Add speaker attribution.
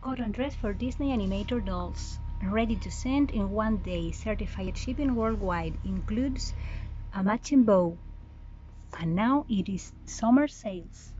Speaker 1: Cotton dress for Disney animator dolls. Ready to send in one day. Certified shipping worldwide. Includes a matching bow. And now it is summer sales.